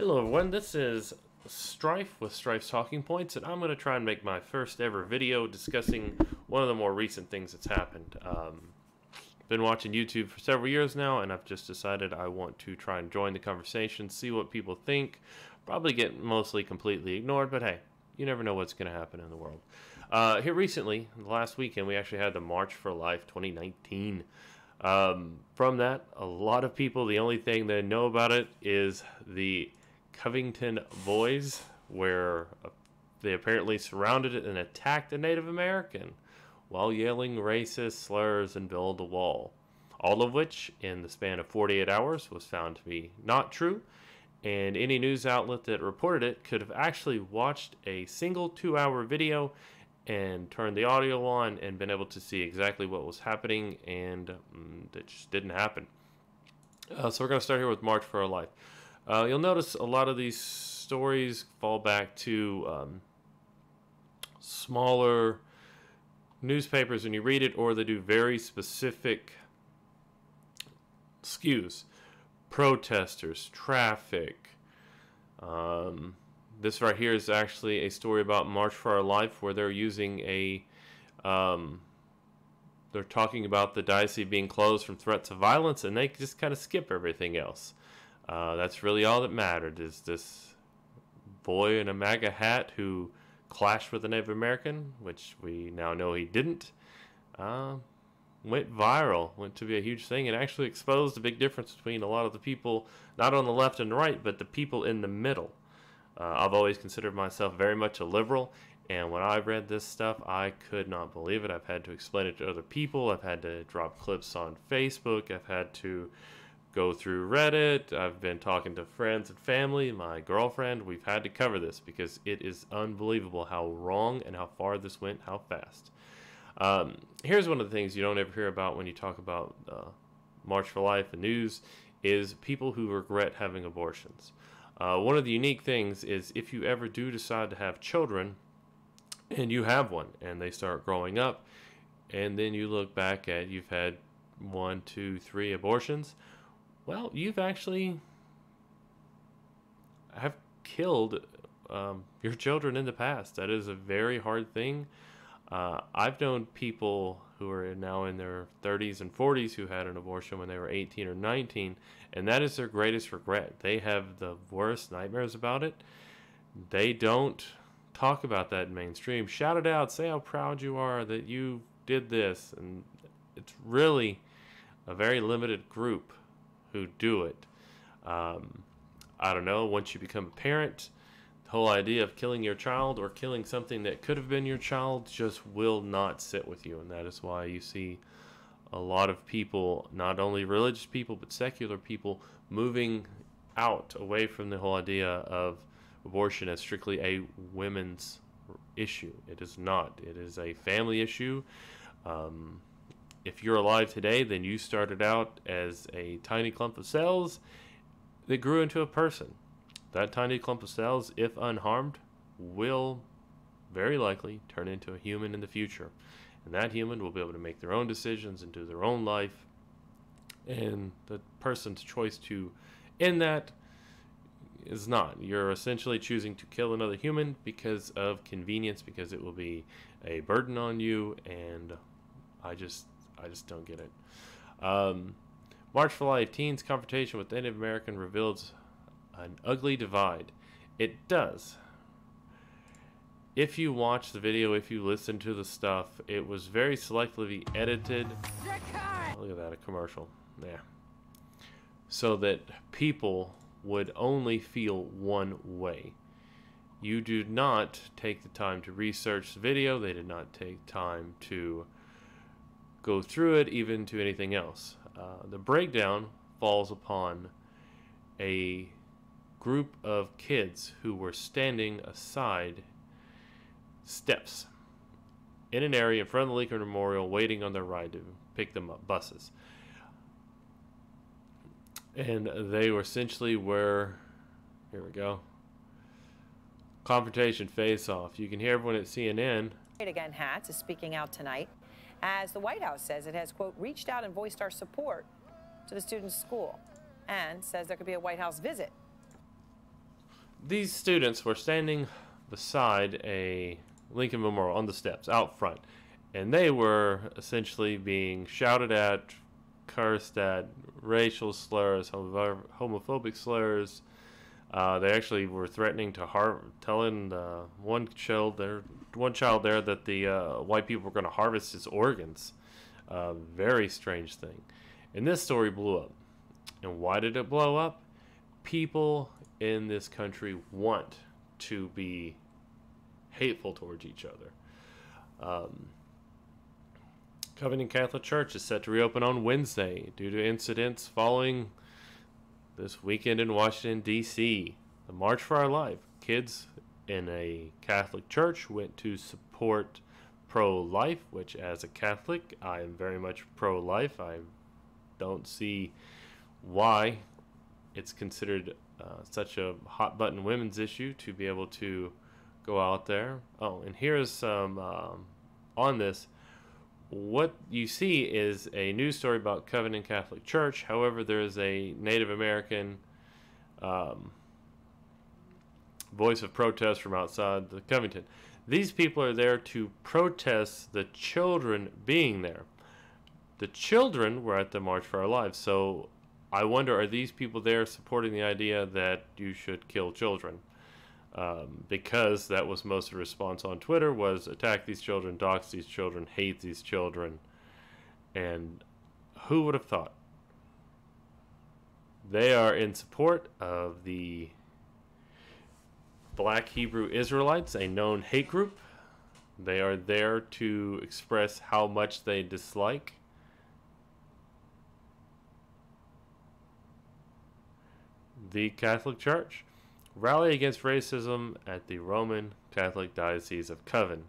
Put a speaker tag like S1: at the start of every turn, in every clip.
S1: Hello everyone, this is Strife with Strife's Talking Points, and I'm going to try and make my first ever video discussing one of the more recent things that's happened. Um, been watching YouTube for several years now, and I've just decided I want to try and join the conversation, see what people think. Probably get mostly completely ignored, but hey, you never know what's going to happen in the world. Uh, here recently, last weekend, we actually had the March for Life 2019. Um, from that, a lot of people, the only thing they know about it is the Covington Boys, where uh, they apparently surrounded and attacked a Native American while yelling racist slurs and build a wall. All of which, in the span of 48 hours, was found to be not true, and any news outlet that reported it could have actually watched a single two hour video and turned the audio on and been able to see exactly what was happening, and um, it just didn't happen. Uh, so we're going to start here with March for Our Life. Uh, you'll notice a lot of these stories fall back to um, smaller newspapers when you read it, or they do very specific skews. Protesters, traffic. Um, this right here is actually a story about March for Our Life, where they're using a. Um, they're talking about the diocese being closed from threats of violence, and they just kind of skip everything else. Uh, that's really all that mattered is this boy in a MAGA hat who clashed with a Native American, which we now know he didn't, uh, went viral, went to be a huge thing, and actually exposed a big difference between a lot of the people, not on the left and right, but the people in the middle. Uh, I've always considered myself very much a liberal, and when I read this stuff, I could not believe it. I've had to explain it to other people, I've had to drop clips on Facebook, I've had to go through Reddit. I've been talking to friends and family, my girlfriend. We've had to cover this because it is unbelievable how wrong and how far this went, how fast. Um, here's one of the things you don't ever hear about when you talk about uh, March for Life and news is people who regret having abortions. Uh, one of the unique things is if you ever do decide to have children and you have one and they start growing up and then you look back at you've had one, two, three abortions well, you've actually have killed um, your children in the past. That is a very hard thing. Uh, I've known people who are now in their 30s and 40s who had an abortion when they were 18 or 19, and that is their greatest regret. They have the worst nightmares about it. They don't talk about that in mainstream. Shout it out. Say how proud you are that you did this. And it's really a very limited group who do it. Um, I don't know, once you become a parent, the whole idea of killing your child or killing something that could have been your child just will not sit with you. And that is why you see a lot of people, not only religious people, but secular people, moving out away from the whole idea of abortion as strictly a women's issue. It is not, it is a family issue. Um, if you're alive today, then you started out as a tiny clump of cells that grew into a person. That tiny clump of cells, if unharmed, will very likely turn into a human in the future. And that human will be able to make their own decisions and do their own life. And the person's choice to end that is not. You're essentially choosing to kill another human because of convenience, because it will be a burden on you. And I just I just don't get it. Um, March for Life teens confrontation with Native American reveals an ugly divide. It does. If you watch the video, if you listen to the stuff, it was very selectively edited. look at that, a commercial. Yeah. So that people would only feel one way. You do not take the time to research the video. They did not take time to go through it even to anything else. Uh, the breakdown falls upon a group of kids who were standing aside steps in an area in front of the Lincoln Memorial waiting on their ride to pick them up, buses. And they were essentially where, here we go, confrontation face off. You can hear everyone at CNN.
S2: Again, Hatz is speaking out tonight as the White House says it has, quote, reached out and voiced our support to the students' school and says there could be a White House visit
S1: these students were standing beside a Lincoln Memorial on the steps out front, and they were essentially being shouted at, cursed at, racial slurs, homophobic slurs. Uh, they actually were threatening to har- telling uh, one child there, one child there that the uh, white people were going to harvest his organs. Uh, very strange thing. And this story blew up. And why did it blow up? People in this country want to be hateful towards each other. Um, Covington Catholic Church is set to reopen on Wednesday due to incidents following this weekend in Washington, D.C. The March for Our Life. Kids in a Catholic church went to support pro life, which, as a Catholic, I am very much pro life. I don't see why it's considered uh, such a hot button women's issue to be able to go out there. Oh, and here's some um, on this. What you see is a news story about Covington Catholic Church. However, there is a Native American um, voice of protest from outside the Covington. These people are there to protest the children being there. The children were at the March for Our Lives, so I wonder are these people there supporting the idea that you should kill children? Um, because that was most of the response on Twitter was attack these children, dox these children, hate these children, and who would have thought? They are in support of the Black Hebrew Israelites, a known hate group. They are there to express how much they dislike the Catholic Church. Rally against racism at the Roman Catholic Diocese of Coven.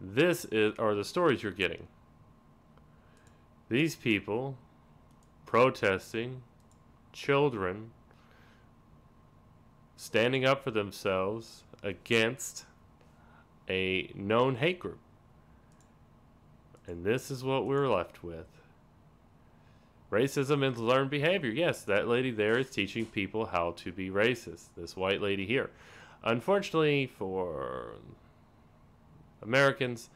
S1: This is are the stories you're getting. These people protesting, children standing up for themselves against a known hate group. And this is what we're left with. Racism and learned behavior. Yes, that lady there is teaching people how to be racist. This white lady here. Unfortunately for Americans,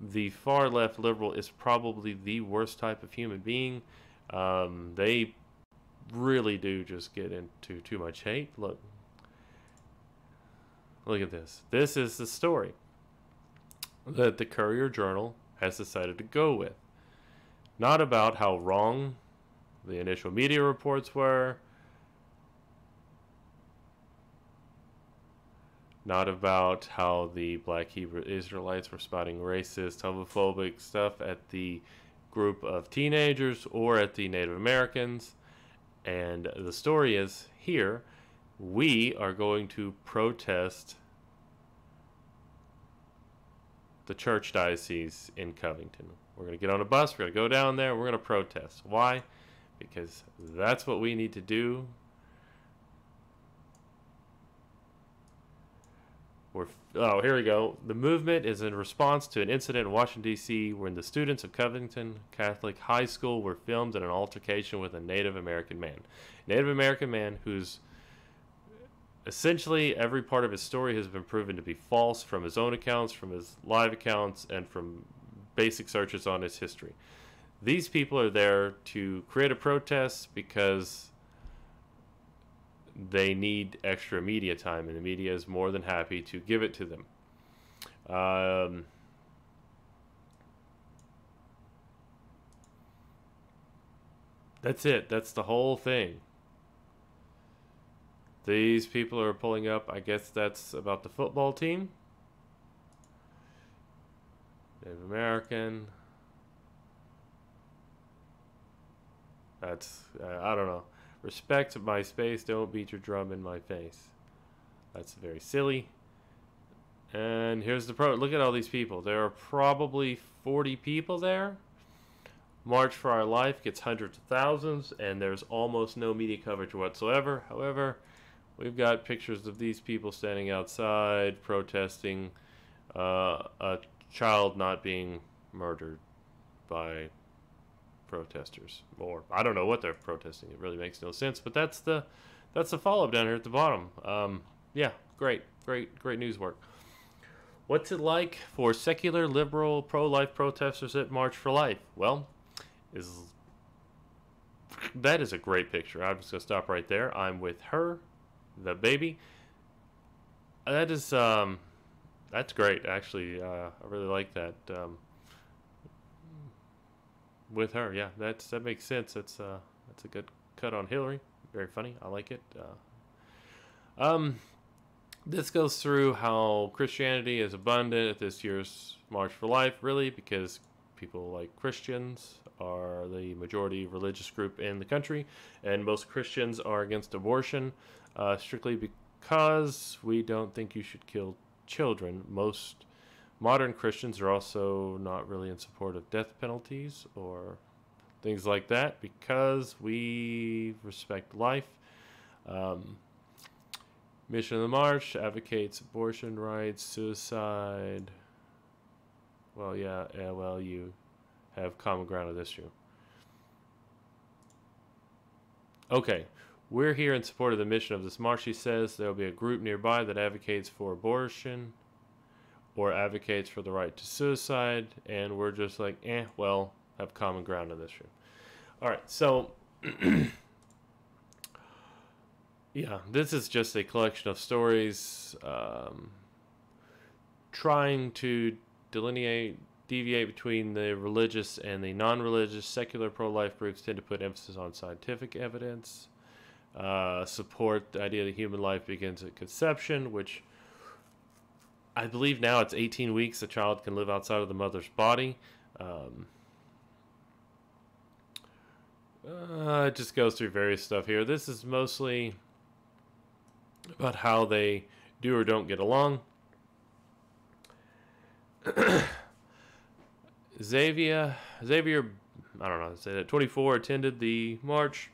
S1: the far left liberal is probably the worst type of human being. Um, they really do just get into too much hate. Look, look at this. This is the story that the Courier Journal has decided to go with. Not about how wrong the initial media reports were. Not about how the black Hebrew Israelites were spotting racist, homophobic stuff at the group of teenagers or at the Native Americans. And the story is here we are going to protest the church diocese in Covington. We're going to get on a bus, we're going to go down there, we're going to protest. Why? because that's what we need to do. We're, oh, here we go. The movement is in response to an incident in Washington, D.C., when the students of Covington Catholic High School were filmed in an altercation with a Native American man. Native American man who's essentially every part of his story has been proven to be false from his own accounts, from his live accounts, and from basic searches on his history. These people are there to create a protest because they need extra media time, and the media is more than happy to give it to them. Um, that's it. That's the whole thing. These people are pulling up. I guess that's about the football team. Native American. That's uh, I don't know. Respect my space. Don't beat your drum in my face. That's very silly. And here's the pro. Look at all these people. There are probably 40 people there. March for Our Life gets hundreds of thousands, and there's almost no media coverage whatsoever. However, we've got pictures of these people standing outside protesting uh, a child not being murdered by protesters or I don't know what they're protesting. It really makes no sense, but that's the that's the follow up down here at the bottom. Um, yeah, great, great, great news work. What's it like for secular, liberal, pro life protesters at March for Life? Well, is that is a great picture. I'm just gonna stop right there. I'm with her, the baby. That is um, that's great. Actually, uh, I really like that. Um, with her, yeah, that's that makes sense. That's uh, that's a good cut on Hillary. Very funny. I like it. Uh, um, this goes through how Christianity is abundant at this year's March for Life, really, because people like Christians are the majority religious group in the country, and most Christians are against abortion, uh, strictly because we don't think you should kill children. Most modern Christians are also not really in support of death penalties or things like that because we respect life. Um, Mission of the March advocates abortion rights, suicide. Well, yeah, yeah well, you have common ground on this issue. Okay, we're here in support of the mission of this march. She says there will be a group nearby that advocates for abortion or advocates for the right to suicide, and we're just like, eh, well, have common ground in this room. All right, so. Yeah, this is just a collection of stories um, trying to delineate, deviate between the religious and the non religious. Secular pro life groups tend to put emphasis on scientific evidence, uh, support the idea that human life begins at conception, which I believe now it's 18 weeks a child can live outside of the mother's body. Um, uh, it just goes through various stuff here. This is mostly about how they do or don't get along. Xavier, Xavier, I don't know say that, 24, attended the march.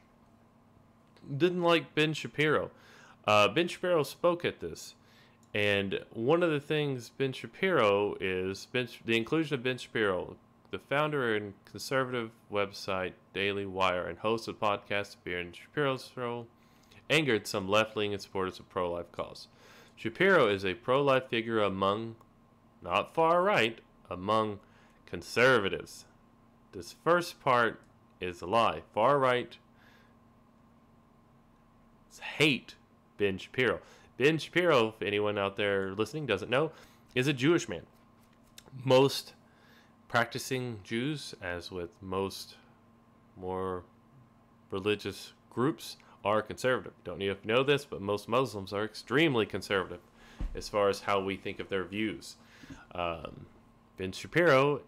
S1: Didn't like Ben Shapiro. Uh, ben Shapiro spoke at this. And one of the things Ben Shapiro is ben, the inclusion of Ben Shapiro, the founder and conservative website Daily Wire and host of podcast Ben Shapiro's Show angered some left leaning supporters of pro life cause. Shapiro is a pro life figure among, not far right, among conservatives. This first part is a lie. Far right hate Ben Shapiro. Ben Shapiro, if anyone out there listening doesn't know, is a Jewish man. Most practicing Jews, as with most more religious groups, are conservative. Don't know if you know this, but most Muslims are extremely conservative as far as how we think of their views. Um, ben Shapiro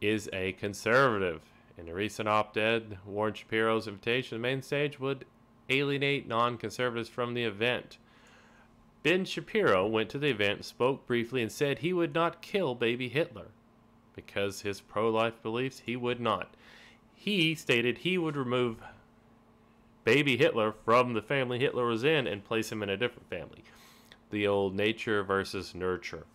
S1: is a conservative. In a recent op ed, Warren Shapiro's invitation to the main stage would alienate non conservatives from the event. Ben Shapiro went to the event, spoke briefly, and said he would not kill baby Hitler because his pro life beliefs he would not. He stated he would remove baby Hitler from the family Hitler was in and place him in a different family. The old nature versus nurture.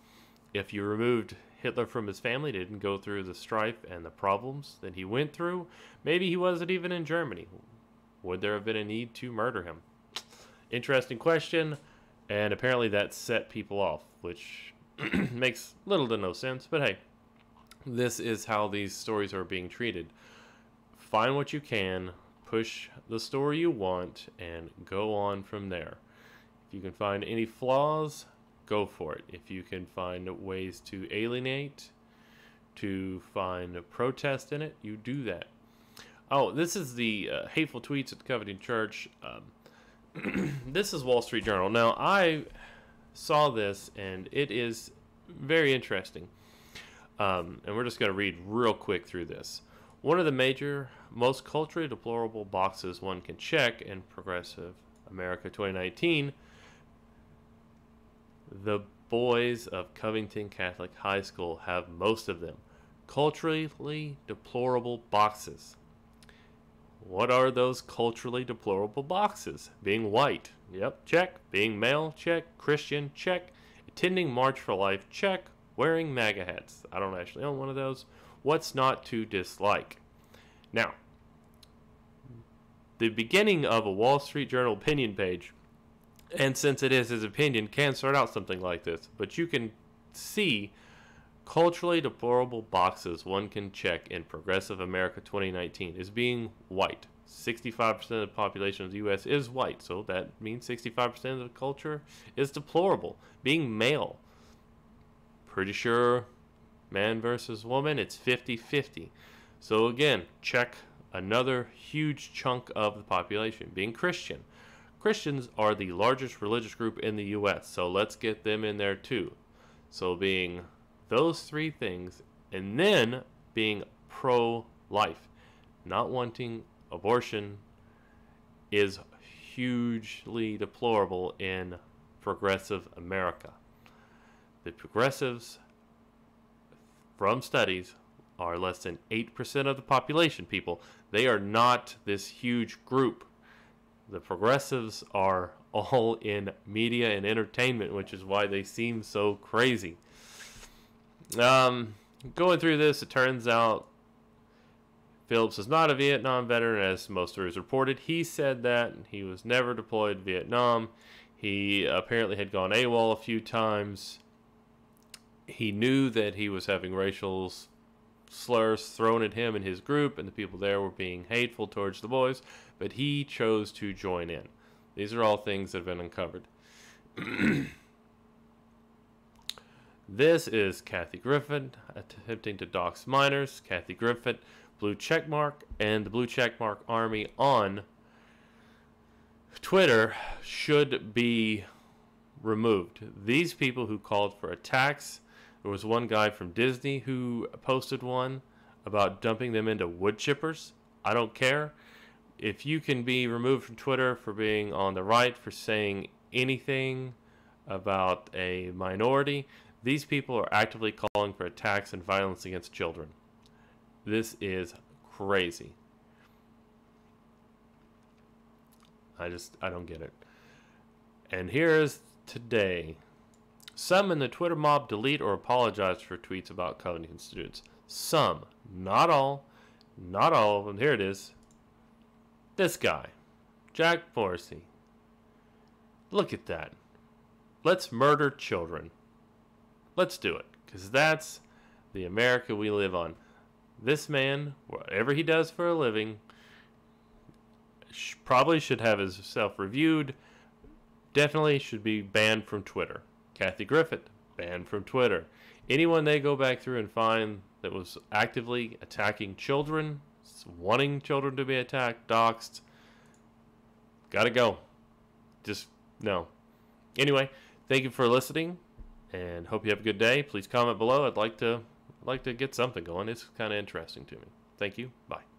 S1: If you removed Hitler from his family, didn't go through the strife and the problems that he went through, maybe he wasn't even in Germany. Would there have been a need to murder him? Interesting question, and apparently that set people off, which makes little to no sense, but hey, this is how these stories are being treated. Find what you can, push the story you want and go on from there. If you can find any flaws, go for it. If you can find ways to alienate, to find a protest in it, you do that. Oh, this is the uh, hateful tweets at the Covington Church. Um, this is Wall Street Journal. Now, I saw this and it is very interesting. Um, and we're just going to read real quick through this. One of the major, most culturally deplorable boxes one can check in Progressive America 2019 the boys of Covington Catholic High School have most of them. Culturally deplorable boxes. What are those culturally deplorable boxes? Being white, yep, check. Being male, check. Christian, check. Attending March for Life, check. Wearing MAGA hats. I don't actually own one of those. What's not to dislike? Now, the beginning of a Wall Street Journal opinion page. And since it is his opinion, can start out something like this. But you can see culturally deplorable boxes one can check in Progressive America 2019 is being white. 65% of the population of the U.S. is white, so that means 65% of the culture is deplorable. Being male, pretty sure man versus woman, it's 50 50. So again, check another huge chunk of the population being Christian. Christians are the largest religious group in the U.S., so let's get them in there too. So, being those three things, and then being pro life, not wanting abortion, is hugely deplorable in progressive America. The progressives, from studies, are less than 8% of the population, people. They are not this huge group. The progressives are all in media and entertainment, which is why they seem so crazy. Um, going through this, it turns out Phillips is not a Vietnam veteran, as most stories reported. He said that he was never deployed to Vietnam. He apparently had gone AWOL a few times. He knew that he was having racial slurs thrown at him and his group, and the people there were being hateful towards the boys, but he chose to join in. These are all things that have been uncovered. this is Kathy Griffin attempting to dox minors. Kathy Griffin, blue checkmark, and the blue checkmark army on Twitter should be removed. These people who called for attacks there was one guy from Disney who posted one about dumping them into wood chippers. I don't care. If you can be removed from Twitter for being on the right, for saying anything about a minority, these people are actively calling for attacks and violence against children. This is crazy. I just, I don't get it. And here's today. Some in the Twitter mob delete or apologize for tweets about Covington students. Some, not all, not all of them. Here it is. This guy, Jack Morrissey. Look at that. Let's murder children. Let's do it, because that's the America we live on. This man, whatever he does for a living, probably should have his self reviewed. Definitely should be banned from Twitter. Kathy Griffith, banned from Twitter. Anyone they go back through and find that was actively attacking children, wanting children to be attacked, doxxed, gotta go. Just no. Anyway, thank you for listening, and hope you have a good day. Please comment below. I'd like to I'd like to get something going. It's kind of interesting to me. Thank you. Bye.